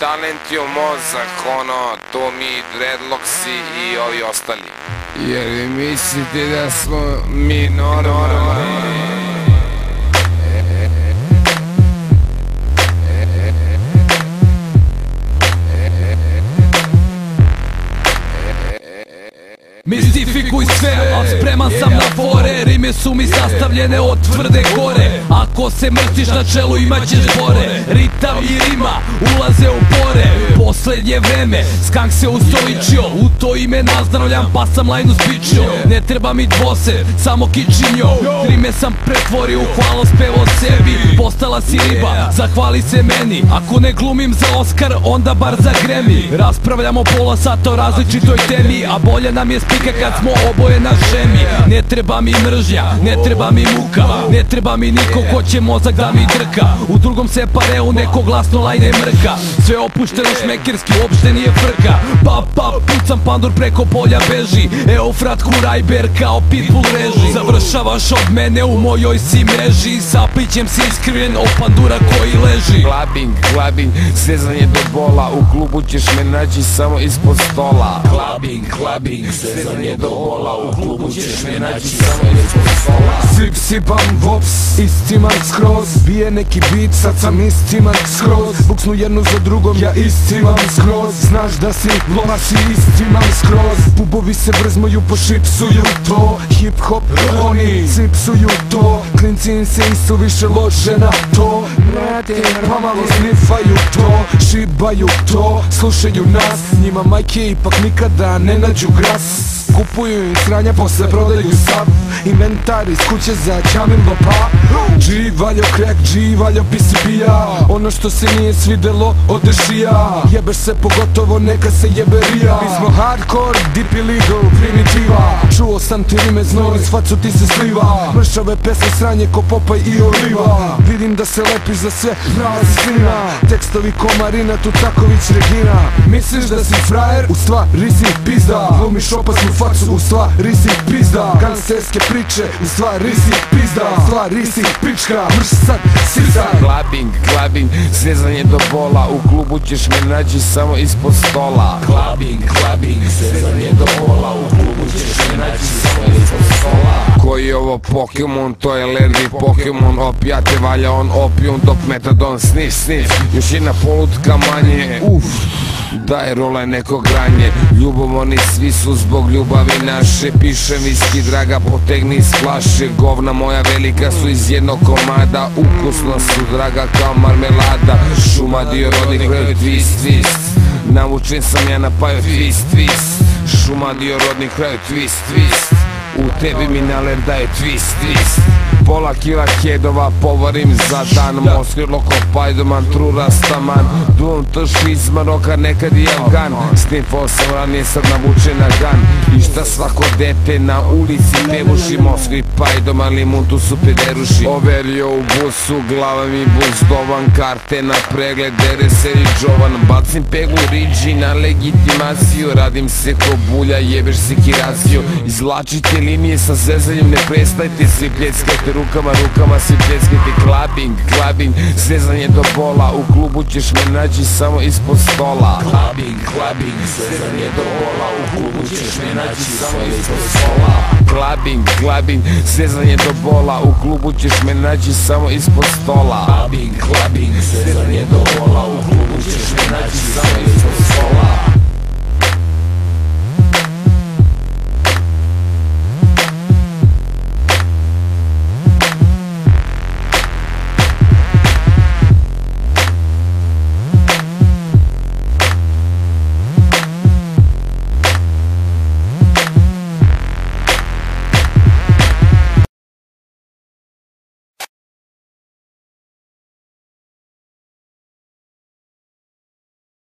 talent u mozak, ono, to mi dreadlocksi i ovi ostali. Jer mislite da smo mi normalni? Mistifikuj sve, a spreman sam na fore Rime su mi sastavljene od tvrde gore. Ako se mrtiš na čelu imat ćeš bore Ritam i rima ulaze u pore. Posljednje vreme, skank se ustoličio U to ime nazdravljam pa sam lajnu spičio. Ne treba mi dvose, samo kičinjo. Rime sam pretvorio u hvalospev o sebi. Postala si riba, zahvali se meni. Ako ne glumim za Oscar, onda bar za Grammy. Raspravljamo pola sata o različitoj temi A bolje nam je spika kad smo oboje na žemi. Ne treba mi mržnja, ne treba mi muka Ne treba mi niko ko će mozak da mi drka. U drugom se pareu neko glasno lajne mrka. Sve opušteno šmekerski, uopšte nije frka. Pa pa pucam pandur preko polja beži. Eufrat kurajber kao pitbull reži. Završavaš od mene u mojoj si mreži. Sa pićem si iskriven od pandura koji leži. Clubbing, clubbing, sezanje do bola. U klubu ćeš me naći samo ispod stola. Clubbing, clubbing, sezanje do bola U klubu ćeš me naći. Samo ispod stola Sip sipam vops, istiman skroz. Bije neki beat, sad sam istiman skroz. Buksnu jednu za drugom, ja istimam skroz. Znaš da si loma, si istiman skroz. Pubovi se vrzmaju, pošipsuju to. Hip hop, oni cipsuju to. Klinci im se više lože na to. Pomalo snifaju to, šibaju to. Slušaju nas, njima majke ipak nikada ne nađu gras Kupuju im sranja, posle prodaju sav Inventar iz kuće za čamin lopa G valjo crack, G valjo PCB-a Ono što se nije svidelo ode šija. Jebeš se pogotovo neka se jebe rija. Mi smo hardcore, deep illegal, primitiva. Čuo sam ti rime znoj, s facu ti se sliva. Mršave pesme sranje ko Popaj i Oliva. Vidim da se lepiš za sve, prava si Tekstovi komarina, Tutaković Regina. Misliš da si frajer, u stvari si pizda. Glumiš opasnu facu, u stvari si pizda. Gangsterske priče, u stvari si pizda. U stvari si pička, mrš sad, Clubbing, clubbing, sezanje do bola. U klubu ćeš me naći samo ispod stola. Clubbing, clubbing, sezanje do bola. U klubu ćeš me naći samo ispod stola. Koji je ovo Pokemon, to je Larry Pokemon. Opijate valja on opijum dok metadon sniff sniff Još jedna polutka manje, uf Daj role neko granje. Ljubomorni svi su zbog ljubavi naše. Pišem viski draga potegni iz flaše. Govna moja velika su iz jednog komada. Ukusna su draga kao marmelada. Šuma dio rodnih kraju twist twist. Navučen sam ja na paju twist twist. Šuma dio rodnih kraju twist twist. U tebi mi nalerdaje twist twist. Pola kila kedova povarim za dan. Moskrilo ko pajdoman, tru rastaman Duom trši iz Maroka, nekad i Afgan. Snifao sam ranije, sad navučen na gan. I šta svako dete na ulici pevuši Moskvi pajdoman, limun tu su pederuši Overio u busu, glava mi buzdovan Karte na pregled, dere se i džovan. Bacim pegu riđi na legitimaciju. Radim se ko bulja, jebeš se kiraciju Izvlačite linije sa zezanjem, ne prestajte svi pljeckajte rukama, rukama svi pljeckajte Clubbing, clubbing, sezanje do bola U klubu ćeš me samo ispod stola. Clubbing, clubbing, sezanje do bola U klubu ćeš me naći samo ispod stola. Clubbing, clubbing, sezanje do bola. U klubu ćeš me naći samo ispod stola. Clubbing, clubbing, sezanje do bola U klubu ćeš me naći samo